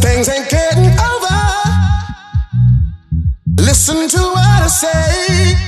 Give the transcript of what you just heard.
things ain't getting over. Listen to what I say.